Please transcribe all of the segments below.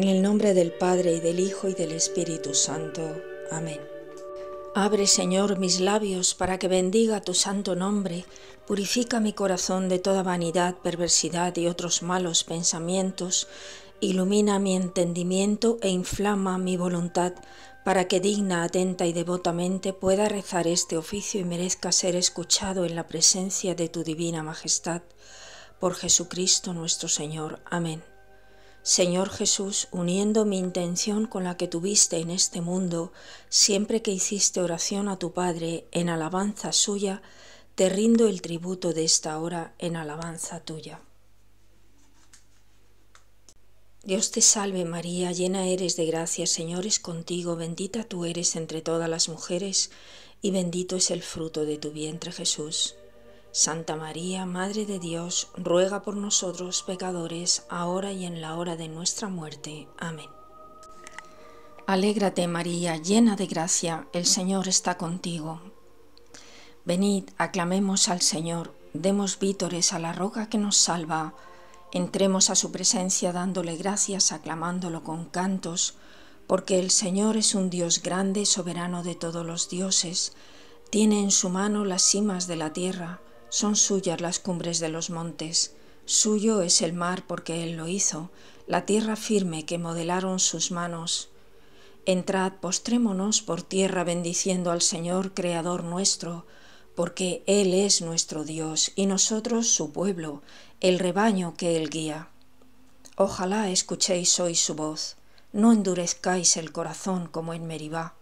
En el nombre del Padre y del Hijo y del Espíritu Santo. Amén. Abre, Señor, mis labios para que bendiga tu santo nombre. Purifica mi corazón de toda vanidad, perversidad y otros malos pensamientos. Ilumina mi entendimiento e inflama mi voluntad para que digna, atenta y devotamente pueda rezar este oficio y merezca ser escuchado en la presencia de tu divina majestad. Por Jesucristo nuestro Señor. Amén. Señor Jesús, uniendo mi intención con la que tuviste en este mundo, siempre que hiciste oración a tu Padre en alabanza suya, te rindo el tributo de esta hora en alabanza tuya. Dios te salve María, llena eres de gracia, Señor es contigo, bendita tú eres entre todas las mujeres, y bendito es el fruto de tu vientre Jesús. Santa María, Madre de Dios, ruega por nosotros pecadores, ahora y en la hora de nuestra muerte. Amén. Alégrate María, llena de gracia, el Señor está contigo. Venid, aclamemos al Señor, demos vítores a la roca que nos salva, entremos a su presencia dándole gracias, aclamándolo con cantos, porque el Señor es un Dios grande, soberano de todos los dioses, tiene en su mano las cimas de la tierra, son suyas las cumbres de los montes, suyo es el mar porque Él lo hizo, la tierra firme que modelaron sus manos. Entrad, postrémonos por tierra bendiciendo al Señor, Creador nuestro, porque Él es nuestro Dios y nosotros su pueblo, el rebaño que Él guía. Ojalá escuchéis hoy su voz, no endurezcáis el corazón como en Meribá,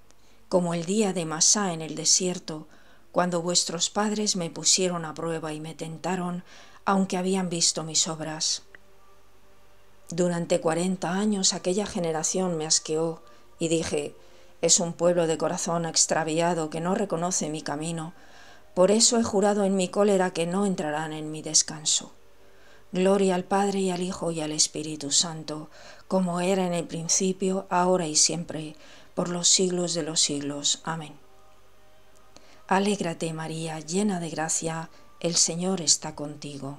como el día de Masá en el desierto, cuando vuestros padres me pusieron a prueba y me tentaron, aunque habían visto mis obras. Durante cuarenta años aquella generación me asqueó y dije, es un pueblo de corazón extraviado que no reconoce mi camino, por eso he jurado en mi cólera que no entrarán en mi descanso. Gloria al Padre y al Hijo y al Espíritu Santo, como era en el principio, ahora y siempre, por los siglos de los siglos. Amén. Alégrate María, llena de gracia, el Señor está contigo.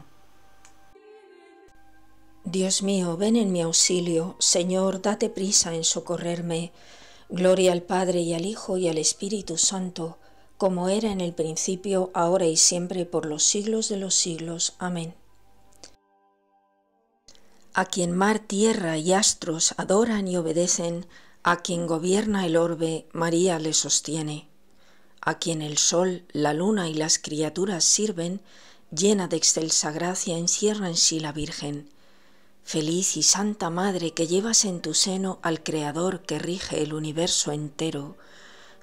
Dios mío, ven en mi auxilio, Señor, date prisa en socorrerme. Gloria al Padre y al Hijo y al Espíritu Santo, como era en el principio, ahora y siempre, por los siglos de los siglos. Amén. A quien mar, tierra y astros adoran y obedecen, a quien gobierna el orbe, María le sostiene a quien el sol, la luna y las criaturas sirven, llena de excelsa gracia, encierra en sí la Virgen. Feliz y santa Madre que llevas en tu seno al Creador que rige el universo entero,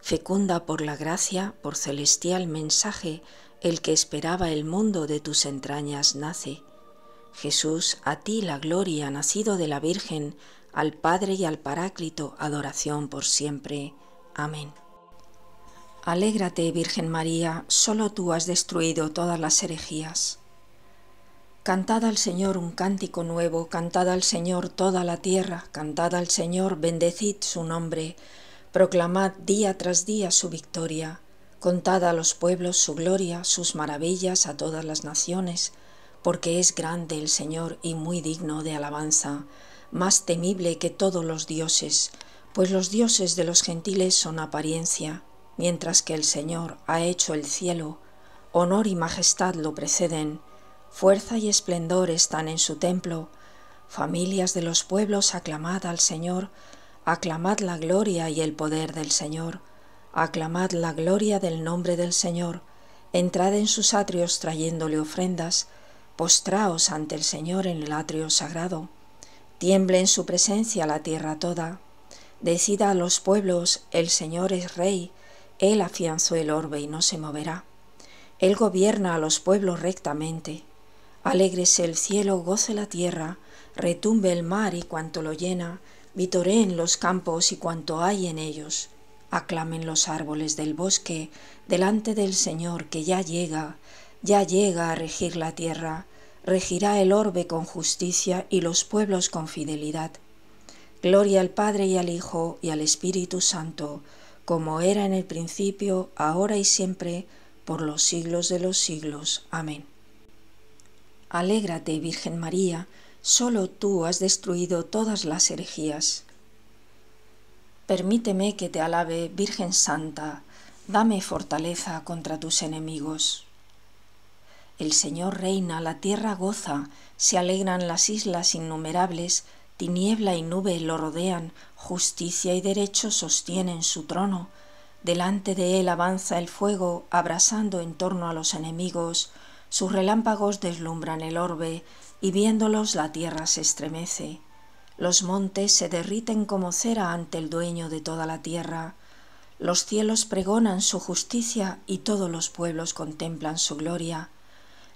fecunda por la gracia, por celestial mensaje, el que esperaba el mundo de tus entrañas nace. Jesús, a ti la gloria, nacido de la Virgen, al Padre y al Paráclito, adoración por siempre. Amén. Alégrate, Virgen María, solo tú has destruido todas las herejías. Cantad al Señor un cántico nuevo, cantad al Señor toda la tierra, cantad al Señor, bendecid su nombre, proclamad día tras día su victoria, contad a los pueblos su gloria, sus maravillas a todas las naciones, porque es grande el Señor y muy digno de alabanza, más temible que todos los dioses, pues los dioses de los gentiles son apariencia, mientras que el Señor ha hecho el cielo, honor y majestad lo preceden, fuerza y esplendor están en su templo, familias de los pueblos, aclamad al Señor, aclamad la gloria y el poder del Señor, aclamad la gloria del nombre del Señor, entrad en sus atrios trayéndole ofrendas, postraos ante el Señor en el atrio sagrado, tiemble en su presencia la tierra toda, decida a los pueblos, el Señor es Rey, él afianzó el orbe y no se moverá. Él gobierna a los pueblos rectamente. Alégrese el cielo, goce la tierra, retumbe el mar y cuanto lo llena, vitoreen los campos y cuanto hay en ellos. Aclamen los árboles del bosque delante del Señor que ya llega, ya llega a regir la tierra, regirá el orbe con justicia y los pueblos con fidelidad. Gloria al Padre y al Hijo y al Espíritu Santo, como era en el principio, ahora y siempre, por los siglos de los siglos. Amén. Alégrate, Virgen María, Solo tú has destruido todas las herejías. Permíteme que te alabe, Virgen Santa, dame fortaleza contra tus enemigos. El Señor reina, la tierra goza, se alegran las islas innumerables, tiniebla y nube lo rodean, justicia y derecho sostienen su trono. Delante de él avanza el fuego, abrasando en torno a los enemigos, sus relámpagos deslumbran el orbe, y viéndolos la tierra se estremece. Los montes se derriten como cera ante el dueño de toda la tierra. Los cielos pregonan su justicia y todos los pueblos contemplan su gloria.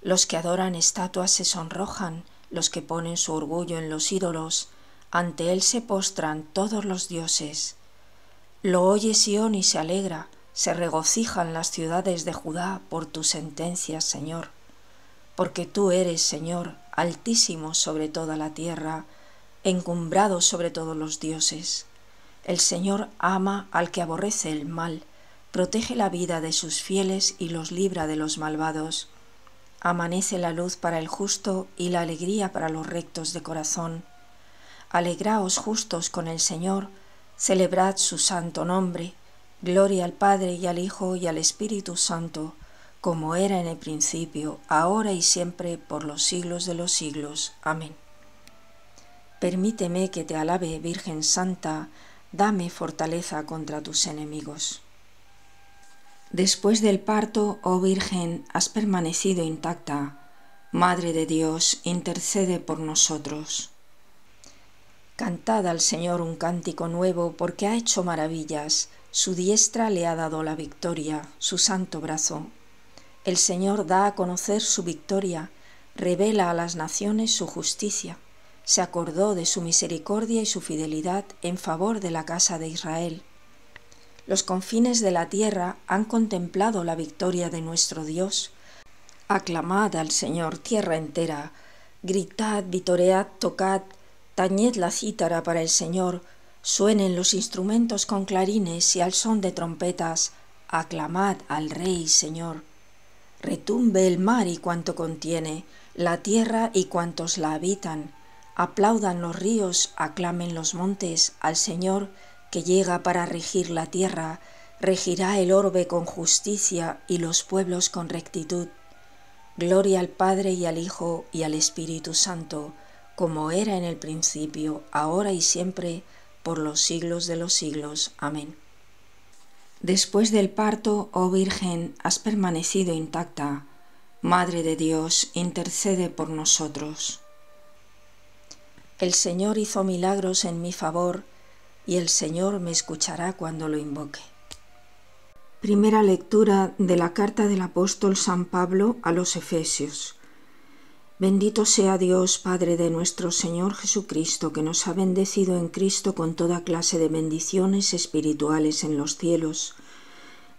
Los que adoran estatuas se sonrojan, los que ponen su orgullo en los ídolos, ante él se postran todos los dioses. Lo oye Sión y se alegra, se regocijan las ciudades de Judá por tus sentencias, Señor. Porque tú eres, Señor, altísimo sobre toda la tierra, encumbrado sobre todos los dioses. El Señor ama al que aborrece el mal, protege la vida de sus fieles y los libra de los malvados. Amanece la luz para el justo y la alegría para los rectos de corazón. Alegraos justos con el Señor, celebrad su santo nombre. Gloria al Padre y al Hijo y al Espíritu Santo como era en el principio, ahora y siempre, por los siglos de los siglos. Amén. Permíteme que te alabe, Virgen Santa, dame fortaleza contra tus enemigos. Después del parto, oh Virgen, has permanecido intacta. Madre de Dios, intercede por nosotros. Cantad al Señor un cántico nuevo porque ha hecho maravillas, su diestra le ha dado la victoria, su santo brazo el Señor da a conocer su victoria, revela a las naciones su justicia, se acordó de su misericordia y su fidelidad en favor de la casa de Israel. Los confines de la tierra han contemplado la victoria de nuestro Dios. Aclamad al Señor tierra entera, gritad, vitoread, tocad, tañed la cítara para el Señor, suenen los instrumentos con clarines y al son de trompetas, aclamad al Rey Señor. Retumbe el mar y cuanto contiene, la tierra y cuantos la habitan, aplaudan los ríos, aclamen los montes al Señor que llega para regir la tierra, regirá el orbe con justicia y los pueblos con rectitud. Gloria al Padre y al Hijo y al Espíritu Santo, como era en el principio, ahora y siempre, por los siglos de los siglos. Amén. Después del parto, oh Virgen, has permanecido intacta. Madre de Dios, intercede por nosotros. El Señor hizo milagros en mi favor y el Señor me escuchará cuando lo invoque. Primera lectura de la carta del apóstol San Pablo a los Efesios. Bendito sea Dios, Padre de nuestro Señor Jesucristo, que nos ha bendecido en Cristo con toda clase de bendiciones espirituales en los cielos.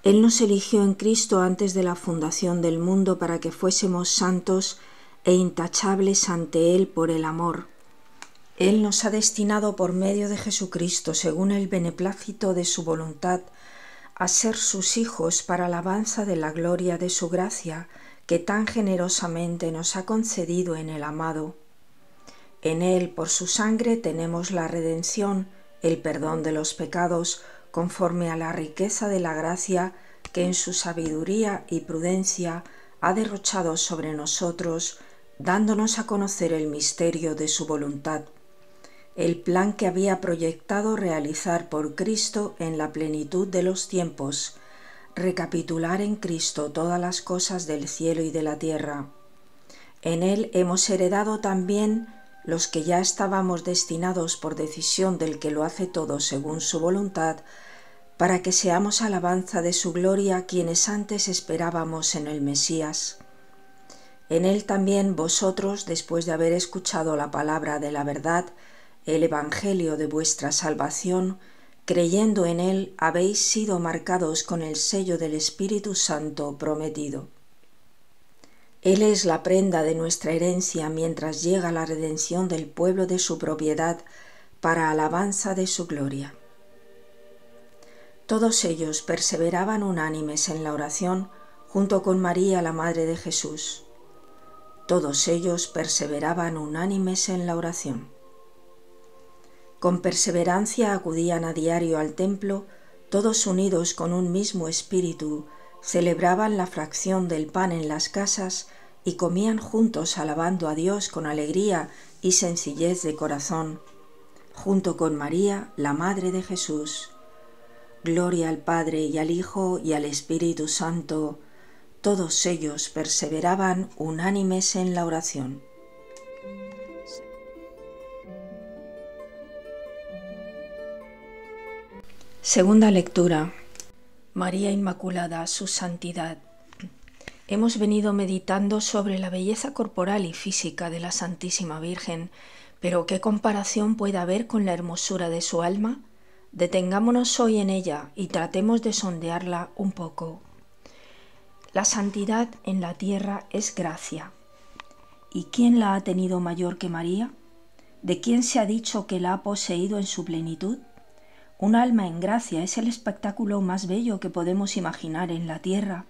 Él nos eligió en Cristo antes de la fundación del mundo para que fuésemos santos e intachables ante Él por el amor. Él nos ha destinado por medio de Jesucristo, según el beneplácito de su voluntad, a ser sus hijos para alabanza de la gloria de su gracia, que tan generosamente nos ha concedido en el amado. En Él, por su sangre, tenemos la redención, el perdón de los pecados, conforme a la riqueza de la gracia que en su sabiduría y prudencia ha derrochado sobre nosotros, dándonos a conocer el misterio de su voluntad, el plan que había proyectado realizar por Cristo en la plenitud de los tiempos, recapitular en Cristo todas las cosas del cielo y de la tierra. En Él hemos heredado también los que ya estábamos destinados por decisión del que lo hace todo según su voluntad, para que seamos alabanza de su gloria quienes antes esperábamos en el Mesías. En Él también vosotros, después de haber escuchado la palabra de la verdad, el Evangelio de vuestra salvación, creyendo en Él habéis sido marcados con el sello del Espíritu Santo prometido. Él es la prenda de nuestra herencia mientras llega la redención del pueblo de su propiedad para alabanza de su gloria. Todos ellos perseveraban unánimes en la oración junto con María, la Madre de Jesús. Todos ellos perseveraban unánimes en la oración. Con perseverancia acudían a diario al templo, todos unidos con un mismo espíritu, celebraban la fracción del pan en las casas y comían juntos alabando a Dios con alegría y sencillez de corazón, junto con María, la Madre de Jesús. Gloria al Padre y al Hijo y al Espíritu Santo. Todos ellos perseveraban unánimes en la oración. Segunda lectura. María Inmaculada, su santidad. Hemos venido meditando sobre la belleza corporal y física de la Santísima Virgen, pero ¿qué comparación puede haber con la hermosura de su alma? Detengámonos hoy en ella y tratemos de sondearla un poco. La santidad en la tierra es gracia. ¿Y quién la ha tenido mayor que María? ¿De quién se ha dicho que la ha poseído en su plenitud? Un alma en gracia es el espectáculo más bello que podemos imaginar en la tierra.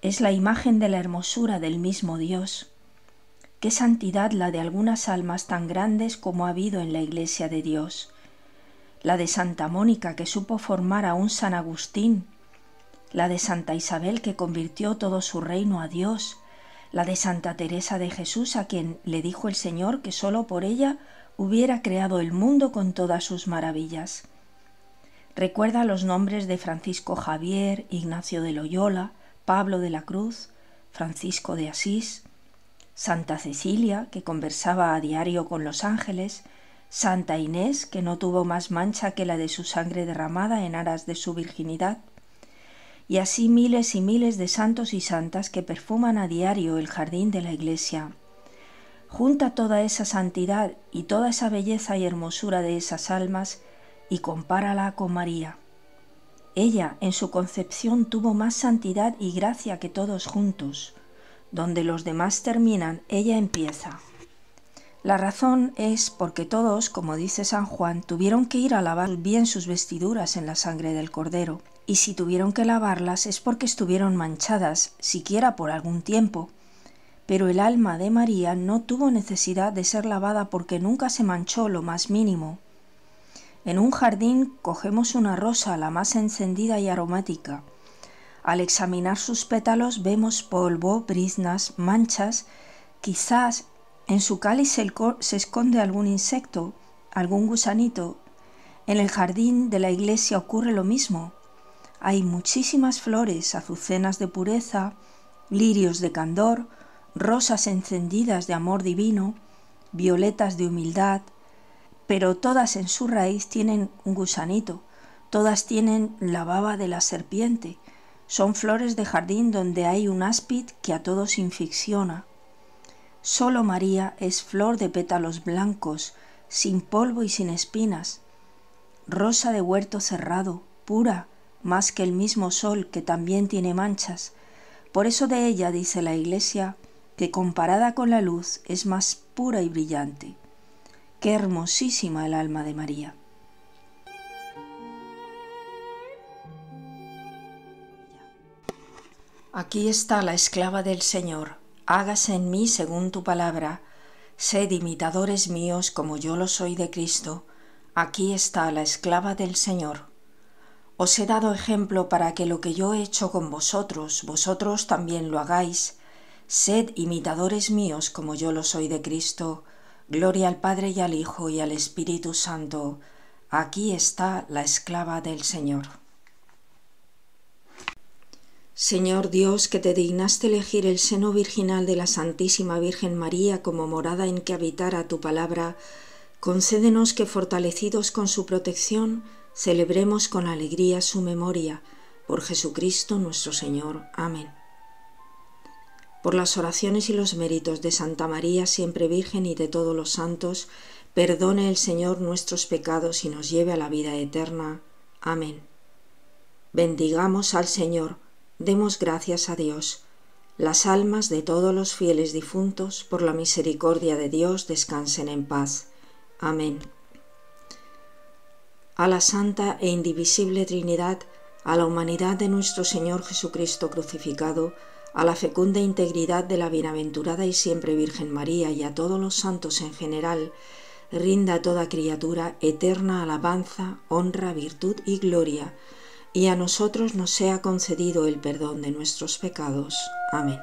Es la imagen de la hermosura del mismo Dios. Qué santidad la de algunas almas tan grandes como ha habido en la Iglesia de Dios. La de Santa Mónica que supo formar a un San Agustín, la de Santa Isabel que convirtió todo su reino a Dios, la de Santa Teresa de Jesús a quien le dijo el Señor que sólo por ella hubiera creado el mundo con todas sus maravillas. Recuerda los nombres de Francisco Javier, Ignacio de Loyola, Pablo de la Cruz, Francisco de Asís, Santa Cecilia, que conversaba a diario con los ángeles, Santa Inés, que no tuvo más mancha que la de su sangre derramada en aras de su virginidad, y así miles y miles de santos y santas que perfuman a diario el jardín de la iglesia. Junta toda esa santidad y toda esa belleza y hermosura de esas almas y compárala con María. Ella en su concepción tuvo más santidad y gracia que todos juntos. Donde los demás terminan, ella empieza. La razón es porque todos, como dice San Juan, tuvieron que ir a lavar bien sus vestiduras en la sangre del Cordero, y si tuvieron que lavarlas es porque estuvieron manchadas, siquiera por algún tiempo. Pero el alma de María no tuvo necesidad de ser lavada porque nunca se manchó lo más mínimo. En un jardín cogemos una rosa, la más encendida y aromática. Al examinar sus pétalos vemos polvo, briznas, manchas. Quizás en su cáliz se esconde algún insecto, algún gusanito. En el jardín de la iglesia ocurre lo mismo. Hay muchísimas flores, azucenas de pureza, lirios de candor, rosas encendidas de amor divino, violetas de humildad, pero todas en su raíz tienen un gusanito, todas tienen la baba de la serpiente, son flores de jardín donde hay un áspid que a todos inficciona. Solo María es flor de pétalos blancos, sin polvo y sin espinas, rosa de huerto cerrado, pura, más que el mismo sol que también tiene manchas. Por eso de ella dice la Iglesia que comparada con la luz es más pura y brillante. Qué hermosísima el alma de María. Aquí está la esclava del Señor, hágase en mí según tu palabra. Sed imitadores míos como yo lo soy de Cristo. Aquí está la esclava del Señor. Os he dado ejemplo para que lo que yo he hecho con vosotros, vosotros también lo hagáis. Sed imitadores míos como yo lo soy de Cristo. Gloria al Padre y al Hijo y al Espíritu Santo. Aquí está la esclava del Señor. Señor Dios, que te dignaste elegir el seno virginal de la Santísima Virgen María como morada en que habitara tu palabra, concédenos que fortalecidos con su protección, celebremos con alegría su memoria. Por Jesucristo nuestro Señor. Amén por las oraciones y los méritos de Santa María, siempre Virgen y de todos los santos, perdone el Señor nuestros pecados y nos lleve a la vida eterna. Amén. Bendigamos al Señor, demos gracias a Dios. Las almas de todos los fieles difuntos, por la misericordia de Dios, descansen en paz. Amén. A la Santa e Indivisible Trinidad, a la humanidad de nuestro Señor Jesucristo crucificado, a la fecunda integridad de la bienaventurada y siempre Virgen María y a todos los santos en general, rinda a toda criatura eterna alabanza, honra, virtud y gloria, y a nosotros nos sea concedido el perdón de nuestros pecados. Amén.